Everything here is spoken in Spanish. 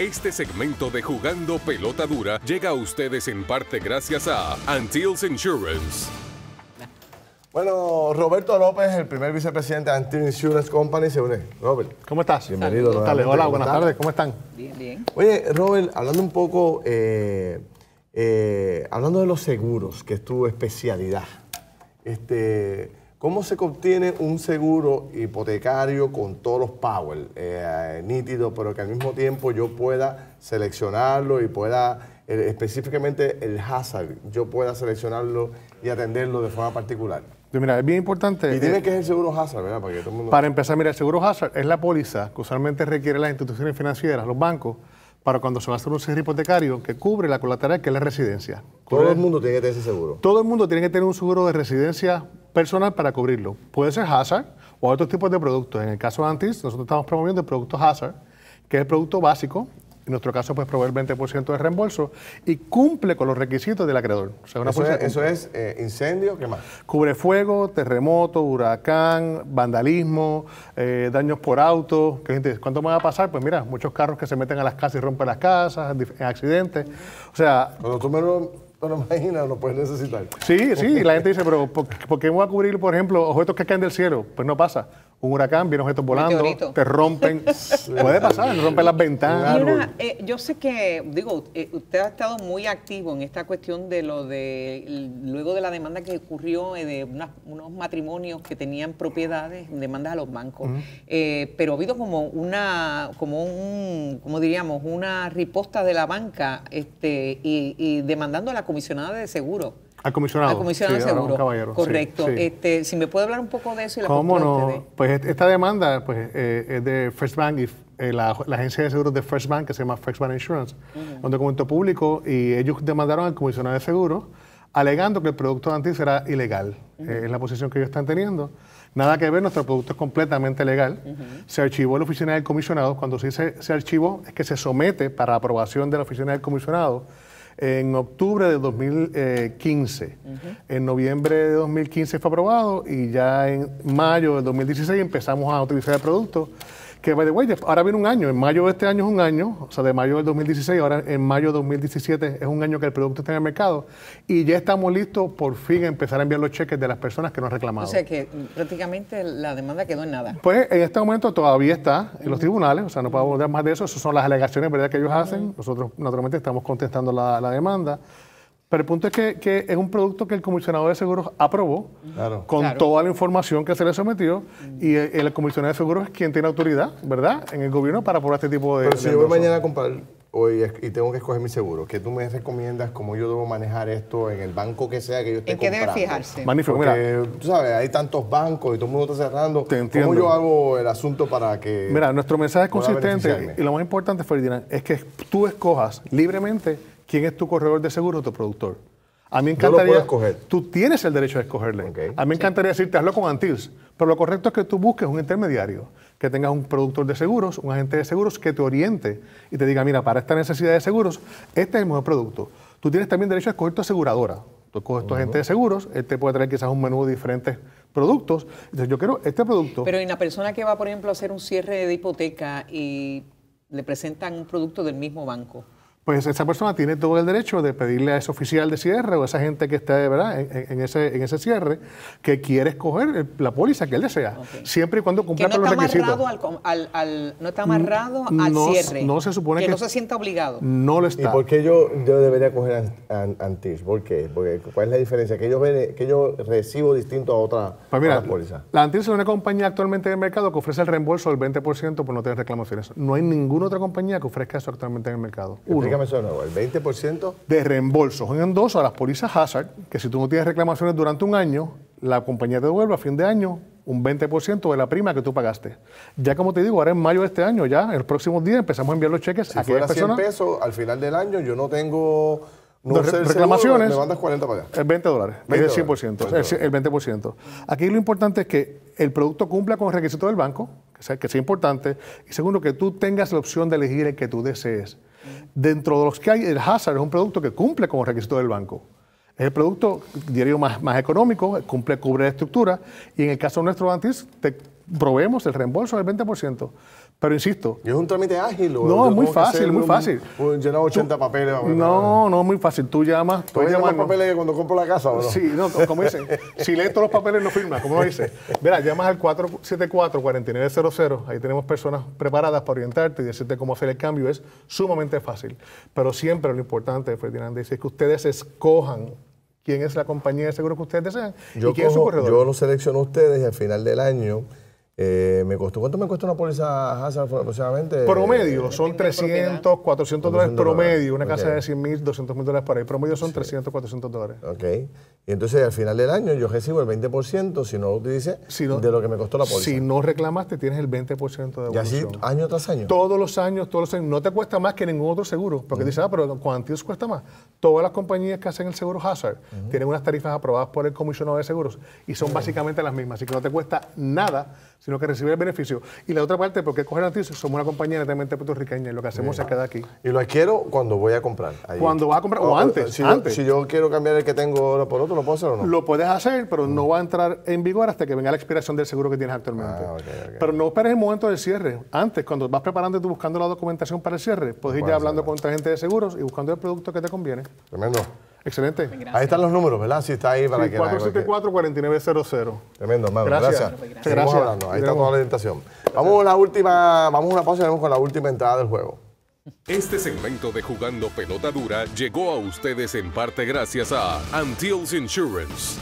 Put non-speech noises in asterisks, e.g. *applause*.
Este segmento de Jugando Pelota Dura llega a ustedes en parte gracias a Antilles Insurance. Bueno, Roberto López, el primer vicepresidente de Antilles Insurance Company, se une. Robert. ¿Cómo estás? Bienvenido. Buenas tardes. Hola, buenas ¿Cómo tardes. ¿Cómo están? Bien, bien. Oye, Robert, hablando un poco, eh, eh, hablando de los seguros, que es tu especialidad, este, ¿cómo se obtiene un seguro hipotecario con todos los power, eh, nítido, pero que al mismo tiempo yo pueda seleccionarlo y pueda, eh, específicamente el hazard, yo pueda seleccionarlo y atenderlo de forma particular? Mira, es bien importante. Y dime eh, que es el seguro hazard, ¿verdad? Para que todo el mundo... Para empezar, mira, el seguro hazard es la póliza que usualmente requiere las instituciones financieras, los bancos, para cuando se va a hacer un seguro hipotecario que cubre la colateral que es la residencia. Todo el mundo tiene que tener ese seguro. todo el mundo tiene que tener un seguro de residencia personal para cubrirlo. Puede ser hazard o otros tipos de productos. En el caso de Antis, nosotros estamos promoviendo el producto hazard, que es el producto básico. En nuestro caso, pues provee el 20% de reembolso y cumple con los requisitos del acreedor. O sea, una Eso es, eso cumple. es eh, incendio, ¿qué más? Cubre fuego, terremoto, huracán, vandalismo, eh, daños por auto. ¿Qué gente? ¿Cuánto me va a pasar? Pues mira, muchos carros que se meten a las casas y rompen las casas, en accidentes. O sea, Cuando tú me lo, me lo imaginas, lo puedes necesitar. sí, sí, la gente dice, pero ¿por, por qué me voy a cubrir, por ejemplo, objetos que caen del cielo? Pues no pasa. Un huracán, vienen objetos volando, Meteorito. te rompen. *laughs* Puede pasar, rompen las ventanas. Una, eh, yo sé que, digo, eh, usted ha estado muy activo en esta cuestión de lo de, luego de la demanda que ocurrió eh, de unas- unos matrimonios que tenían propiedades, demandas a los bancos, Eh, pero ha habido como una, como un, como diríamos, una riposta de la banca este, y, y demandando a la comisionada de seguro. Al comisionado. Al comisionado Sí, de un seguro. caballero, sí, Correcto. sí. Este, si me puede hablar un poco de eso y la ¿Cómo de no? ustedes. Pues esta demanda pues, eh, es de First Bank, y, eh, la, la agencia de seguros de First Bank, que se llama First Bank Insurance, un documento público, y ellos demandaron al comisionado de seguros alegando que el producto de Antis era ilegal. Eh, es la posición que ellos están teniendo. Nada que ver, nuestro producto es completamente legal. Se archivó en la oficina del comisionado. Cuando se dice se archivó, es que se somete para aprobación de la oficina del comisionado en octubre de 2015. En noviembre de 2015 fue aprobado y ya en mayo de 2016 empezamos a utilizar el producto. Que, by the way, ahora viene un año. En mayo de este año es un año, o sea, de mayo del 2016, ahora en mayo de 2017 es un año que el producto está en el mercado. Y ya estamos listos por fin a empezar a enviar los cheques de las personas que nos han reclamado. O sea que prácticamente la demanda quedó en nada. Pues en este momento todavía está en los tribunales, o sea, no podemos hablar más de eso, esas son las alegaciones ¿verdad? que ellos hacen, nosotros naturalmente estamos contestando la, la demanda, pero el punto es que, que es un producto que el comisionado de seguros aprobó Claro. con Claro. toda la información que se le sometió y el, el comisionado de seguros es quien tiene autoridad, ¿verdad?, en el gobierno para aprobar este tipo de... Pero si de yo voy mañana a comprar hoy y tengo que escoger mi seguro, ¿qué tú me recomiendas cómo yo debo manejar esto en el banco que sea que yo esté ¿En qué debe comprando? fijarse? Magnífico, mira, tú sabes, hay tantos bancos y todo el mundo está cerrando. Te entiendo. ¿Cómo yo hago el asunto para que... Mira, nuestro mensaje es consistente y lo más importante, Ferdinand, es que tú escojas libremente quién es tu corredor de seguros o tu productor. A mí me Yo lo encantaría. puedo escoger. Tú tienes el derecho de escogerle. A mí me encantaría decirte, hazlo con Antils. Pero lo correcto es que tú busques un intermediario, que tengas un productor de seguros, un agente de seguros que te oriente y te diga, mira, para esta necesidad de seguros, este es el mejor producto. Tú tienes también derecho a escoger tu aseguradora. Tú escoges tu agente de seguros, él te puede traer quizás un menú de diferentes productos. Entonces, yo quiero este producto. Pero en la persona que va, por ejemplo, a hacer un cierre de hipoteca y le presentan un producto del mismo banco. Pues esa persona tiene todo el derecho de pedirle a ese oficial de cierre o a esa gente que esté ¿verdad? En, en- ese, en ese cierre que quiere escoger la póliza que él desea, siempre y cuando Que cumpla no con los está requisitos. al, com- al- al- no está amarrado al no- cierre. no se supone que- no se sienta obligado. No lo ¿Y está. por qué yo, yo debería coger an- an- Antis? ¿Por qué? Porque, ¿Cuál es la diferencia? Que yo, que yo recibo distinto a otra, Pues mira, a otra póliza. la Antis es una compañía actualmente en el mercado que ofrece el reembolso del 20% por no tener reclamaciones. No hay ninguna otra compañía que ofrezca eso actualmente en el mercado. Uno. Eso de nuevo. ¿El 20%? de reembolso, un endoso a las pólizas Hazard, que si tú no tienes reclamaciones durante un año, la compañía te devuelve a fin de año un 20% de la prima que tú pagaste. Ya como te digo, ahora en mayo de este año, ya en los próximos días empezamos a enviar los cheques Si a aquellas fuera 100 personas. pesos, al final del año yo no tengo... No sé reclamaciones. seguro, me mandas 40 para allá. El 20 dólares, 20 es el 100%, dólares. el, el 20%. Aquí lo importante es que el producto cumpla con el requisito del banco, que sea, que sea importante, y segundo, que tú tengas la opción de elegir el que tú desees. Dentro de los que hay, el Hazard es un producto que cumple con el requisito del banco. Es el producto diario más, más económico, cumple, cubre la estructura, y en el caso nuestro Antis, te proveemos el reembolso del 20%. Pero insisto, ¿Y es un trámite ágil? o No, es muy fácil, muy un- fácil. llenar 80 papeles. para- no, no es muy fácil. Tú llamas, ¿Tú llamarnos. papeles que cuando compro la casa o no? Sí, no, co- como dicen, si lees todos los papeles no firmas, como lo dice. Mira, llamas al 474-4900, ahí tenemos personas preparadas para orientarte y decirte cómo hacer el cambio, es sumamente fácil. Pero siempre lo importante, Ferdinand, es que ustedes escojan quién es la compañía de seguro que ustedes desean Yo, y quién es su corredor. yo los selecciono a ustedes y al final del año eh, me costó. ¿Cuánto me cuesta una póliza Hazard aproximadamente? Promedio son Depende de 300, 400 dólares 400 dólares, promedio. Una casa de 100 mil, 200 mil dólares por ahí. Promedio son 300, 400 dólares. Ok. Y entonces al final del año yo recibo el 20% si no lo utilicé Si no- de lo que me costó la póliza. Si no reclamaste, tienes el 20% de y así año tras año. Todos los años, todos los años. No te cuesta más que ningún otro seguro. Porque dices, ah, pero ¿cuántos cuesta más? Todas las compañías que hacen el seguro Hazard tienen unas tarifas aprobadas por el comisionado de seguros y son básicamente las mismas. Así que no te cuesta nada, sino que recibes el beneficio. Y la otra parte, porque coger Antius, somos una compañía netamente puertorriqueña y lo que hacemos es quedar aquí. Y lo adquiero cuando voy a comprar. Cuando vas a comprar, o antes, Si, antes. Yo, si yo quiero cambiar el que tengo ahora por otro, ¿lo puedo hacer o no? Lo puedes hacer, pero no va a entrar en vigor hasta que venga la expiración del seguro que tienes actualmente. Ah. Pero no esperes el momento del cierre. Antes, cuando vas preparando y tú buscando la documentación para el cierre, puedes ir ya hablando con tu agente de seguros y buscando el producto que te conviene. Tremendo. Excelente. Ahí están los números, ¿verdad? Sí, está ahí para Sí, que la- 474-4900. Tremendo, hermano. Gracias. Gracias. Gracias. Seguimos Gracias. hablando. Ahí está toda la orientación. Vamos a la última, vamos a una pausa y vamos con la última entrada del juego. Este segmento de Jugando Pelota Dura llegó a ustedes en parte gracias a Antilles Insurance.